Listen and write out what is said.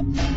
up.